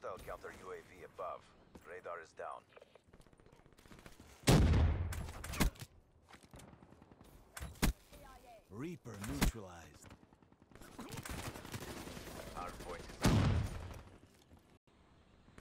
Hostile counter UAV above. Radar is down. Reaper neutralized.